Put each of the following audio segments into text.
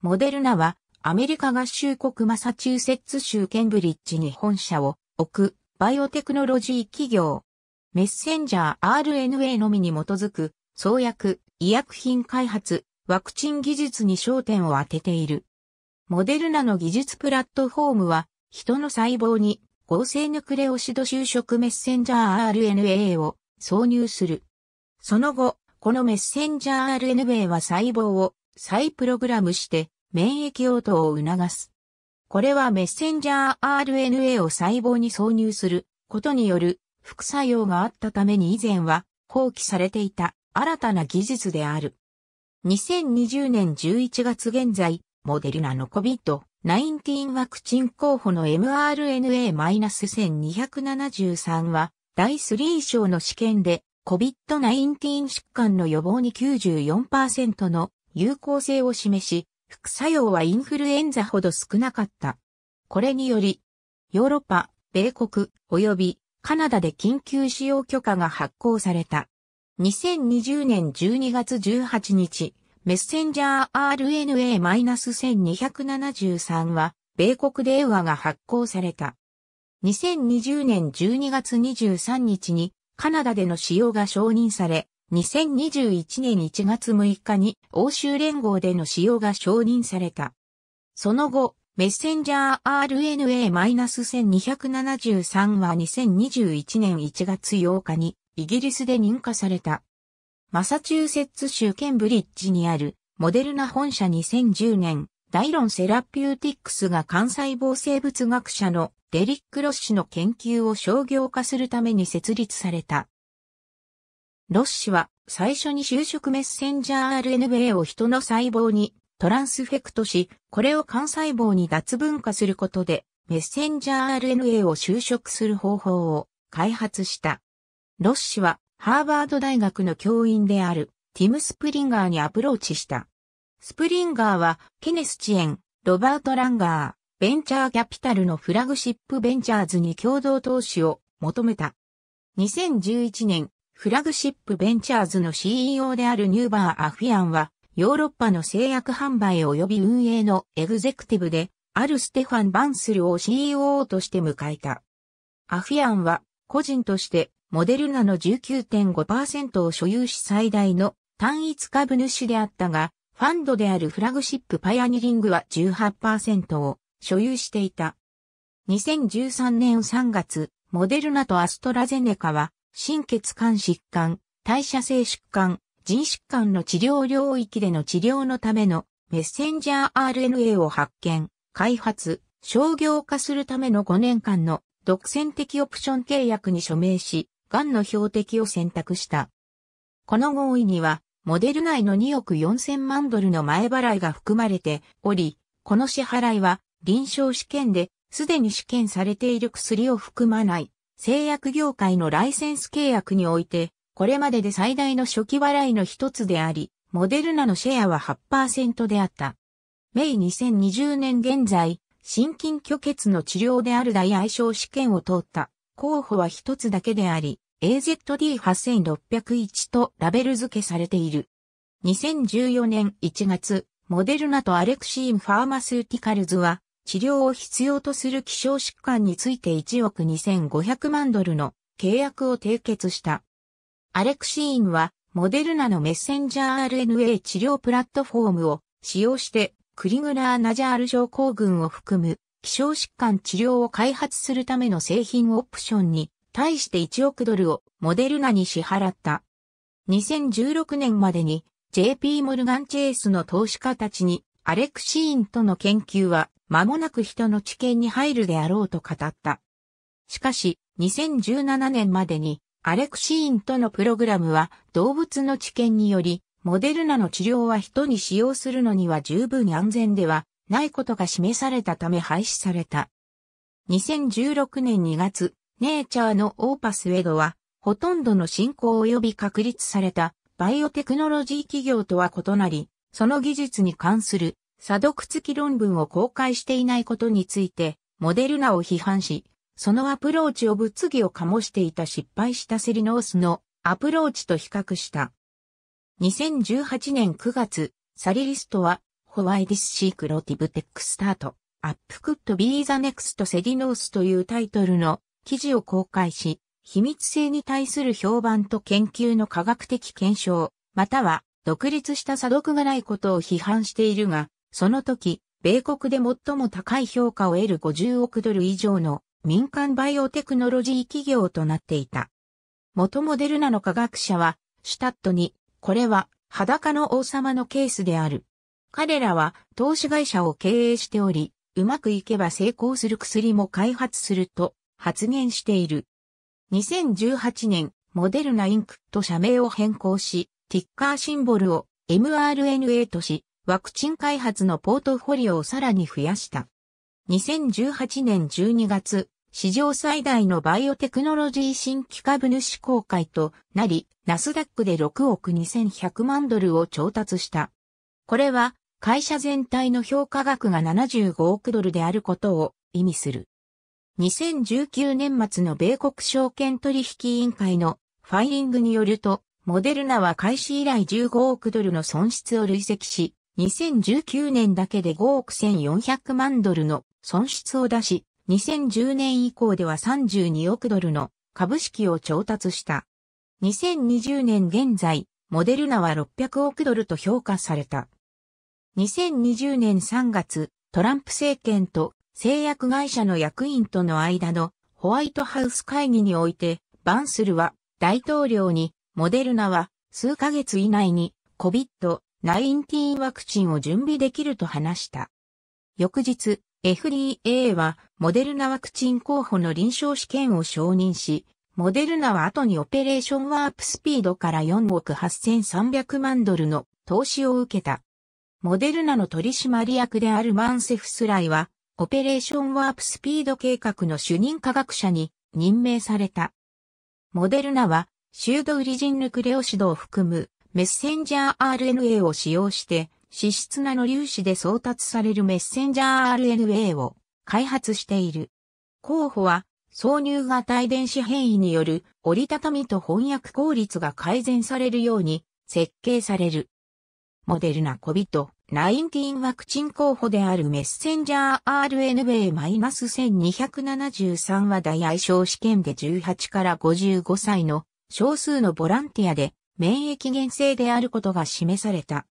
モデルナはアメリカ合衆国マサチューセッツ州ケンブリッジに本社を置くバイオテクノロジー企業。メッセンジャー RNA のみに基づく創薬、医薬品開発、ワクチン技術に焦点を当てている。モデルナの技術プラットフォームは人の細胞に合成ヌクレオシド収縮メッセンジャー RNA を挿入する。その後、このメッセンジャー RNA は細胞を再プログラムして免疫応答を促す。これはメッセンジャー RNA を細胞に挿入することによる副作用があったために以前は放棄されていた新たな技術である。2020年11月現在、モデルナの COVID-19 ワクチン候補の mRNA-1273 は第3章の試験で COVID-19 疾患の予防に94%の有効性を示し、副作用はインフルエンザほど少なかった。これにより、ヨーロッパ、米国、及びカナダで緊急使用許可が発行された。2020年12月18日、メッセンジャー RNA-1273 は、米国で英和が発行された。2020年12月23日にカナダでの使用が承認され、2021年1月6日に欧州連合での使用が承認された。その後、メッセンジャー RNA-1273 は2021年1月8日にイギリスで認可された。マサチューセッツ州ケンブリッジにあるモデルナ本社2010年、ダイロンセラピューティックスが幹細胞生物学者のデリック・ロッシュの研究を商業化するために設立された。ロッシは最初に就職メッセンジャー RNA を人の細胞にトランスフェクトし、これを幹細胞に脱分化することでメッセンジャー RNA を就職する方法を開発した。ロッシはハーバード大学の教員であるティム・スプリンガーにアプローチした。スプリンガーはケネス・チエン、ロバート・ランガー、ベンチャーキャピタルのフラグシップベンチャーズに共同投資を求めた。2011年、フラグシップベンチャーズの CEO であるニューバー・アフィアンは、ヨーロッパの製薬販売及び運営のエグゼクティブで、あるステファン・バンスルを CEO として迎えた。アフィアンは、個人として、モデルナの19.5%を所有し最大の単一株主であったが、ファンドであるフラグシップパイアニリングは18%を所有していた。2013年3月、モデルナとアストラゼネカは、心血管疾患、代謝性疾患、腎疾患の治療領域での治療のためのメッセンジャー RNA を発見、開発、商業化するための5年間の独占的オプション契約に署名し、癌の標的を選択した。この合意には、モデル内の2億4000万ドルの前払いが含まれており、この支払いは臨床試験ですでに試験されている薬を含まない製薬業界のライセンス契約において、これまでで最大の初期払いの一つであり、モデルナのシェアは8%であった。メイ2020年現在、心筋虚血の治療である大相性試験を通った候補は一つだけであり、AZD8601 とラベル付けされている。2014年1月、モデルナとアレクシーン・ファーマスーティカルズは治療を必要とする希少疾患について1億2500万ドルの契約を締結した。アレクシーンは、モデルナのメッセンジャー RNA 治療プラットフォームを使用して、クリグラーナジャール症候群を含む希少疾患治療を開発するための製品オプションに対して1億ドルをモデルナに支払った。2016年までに JP モルガンチェイスの投資家たちにアレクシーンとの研究は間もなく人の知見に入るであろうと語った。しかし、2017年までに、アレクシーンとのプログラムは動物の知見により、モデルナの治療は人に使用するのには十分安全ではないことが示されたため廃止された。2016年2月、ネイチャーの op-ed は、ほとんどの新興及び確立されたバイオテクノロジー企業とは異なり、その技術に関する査読付き論文を公開していないことについて、モデルナを批判し、そのアプローチを物議を醸していた失敗したセラノスのアプローチと比較した。2018年9月、サリリストは、why this secretive tech start up could be the next セディノースというタイトルの記事を公開し、秘密性に対する評判と研究の科学的検証、または独立した査読がないことを批判しているが、その時、米国で最も高い評価を得る50億ドル以上の民間バイオテクノロジー企業となっていた。元モデルナの科学者は、シュタットに、これは裸の王様のケースである。彼らは投資会社を経営しており、うまくいけば成功する薬も開発すると発言している。2018年、モデルナインクと社名を変更し、ティッカーシンボルを mRNA とし、ワクチン開発のポートフォリオをさらに増やした。2018年12月、史上最大のバイオテクノロジー新規株主公開となり、ナスダックで6億2100万ドルを調達した。これは会社全体の評価額が75億ドルであることを意味する。2019年末の米国証券取引委員会のファイリングによると、モデルナは開始以来15億ドルの損失を累積し、2019年だけで5億1400万ドルの損失を出し、2010年以降では32億ドルの株式を調達した。2020年現在、モデルナは600億ドルと評価された。2020年3月、トランプ政権と製薬会社の役員との間のホワイトハウス会議において、バンスルは大統領にモデルナは数ヶ月以内にコビット19ワクチンを準備できると話した。翌日、FDA はモデルナワクチン候補の臨床試験を承認し、モデルナは後にオペレーションワープスピードから4億8300万ドルの投資を受けた。モデルナの取締役であるマンセフスライはオペレーションワープスピード計画の主任科学者に任命された。モデルナは、シュードウリジンヌクレオシドを含むメッセンジャー RNA を使用して、脂質ナノ粒子で送達されるメッセンジャー RNA を開発している。候補は、挿入型遺伝子変異による折りたたみと翻訳効率が改善されるように設計される。モデルナ COVID-19 ワクチン候補であるメッセンジャー RNA-1273 は大相性試験で18から55歳の少数のボランティアで免疫原性であることが示された。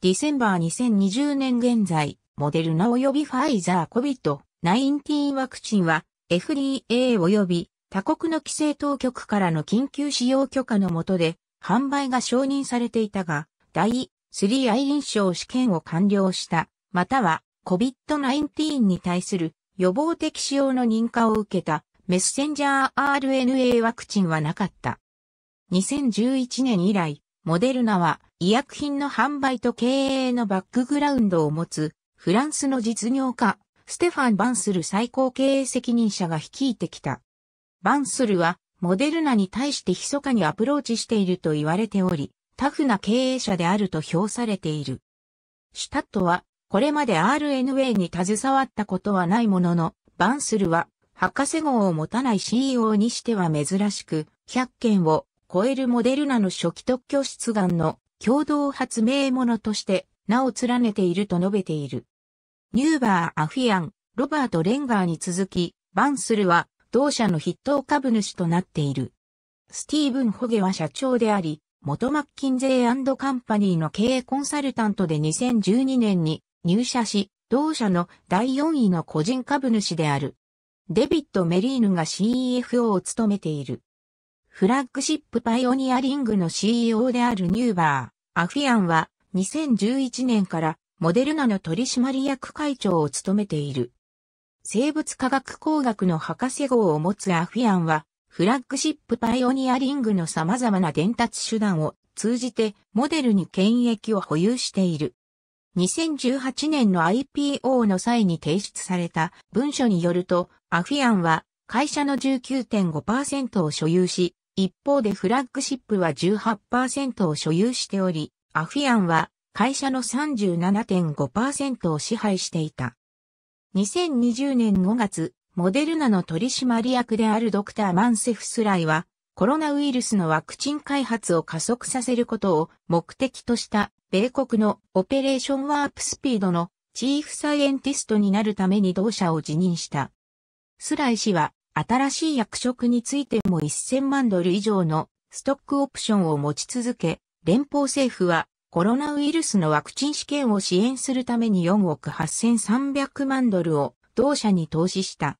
ディセンバー2020年現在、モデルナ及びファイザー COVID-19 ワクチンは FDA 及び他国の規制当局からの緊急使用許可の下で販売が承認されていたが、第3愛臨床試験を完了した、または COVID-19 に対する予防的使用の認可を受けたメッセンジャー RNA ワクチンはなかった。2011年以来、モデルナは医薬品の販売と経営のバックグラウンドを持つフランスの実業家、ステファン・バンスル最高経営責任者が率いてきた。バンスルはモデルナに対して密かにアプローチしていると言われており、タフな経営者であると評されている。シュタットは、これまで RNA に携わったことはないものの、バンスルは、博士号を持たない CEO にしては珍しく、100件を超えるモデルナの初期特許出願の共同発明者として名を連ねていると述べている。ニューバー・アフィアン、ロバート・レンガーに続き、バンスルは同社の筆頭株主となっている。スティーブン・ホゲは社長であり、元マッキンゼーカンパニーの経営コンサルタントで2012年に入社し、同社の第4位の個人株主である。デビット・メリーヌが CFO を務めている。フラッグシップパイオニアリングの CEO であるニューバー、アフィアンは2011年からモデルナの取締役会長を務めている。生物科学工学の博士号を持つアフィアンはフラッグシップパイオニアリングの様々な伝達手段を通じてモデルに権益を保有している。2018年の IPO の際に提出された文書によると、アフィアンは会社の19.5%を所有し、一方でフラッグシップは18%を所有しており、アフィアンは会社の37.5%を支配していた。2020年5月、モデルナの取締役であるドクター・マンセフスライは、コロナウイルスのワクチン開発を加速させることを目的とした米国のオペレーションワープスピードのチーフサイエンティストになるために同社を辞任した。スライ氏は新しい役職についても1000万ドル以上のストックオプションを持ち続け、連邦政府はコロナウイルスのワクチン試験を支援するために4億8300万ドルを同社に投資した。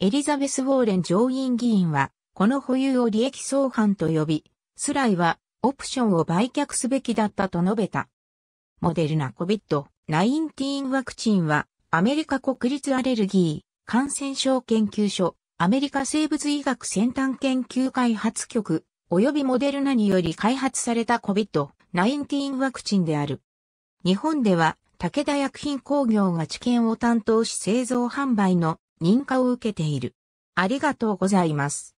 エリザベス・ウォーレン上院議員は、この保有を利益相反と呼び、スライはオプションを売却すべきだったと述べた。モデルナ COVID-19 ワクチンは、アメリカ国立アレルギー感染症研究所、アメリカ生物医学先端研究開発局、及びモデルナにより開発された COVID-19 ワクチンである。日本では武田薬品工業が治験を担当し製造販売の認可を受けている。ありがとうございます。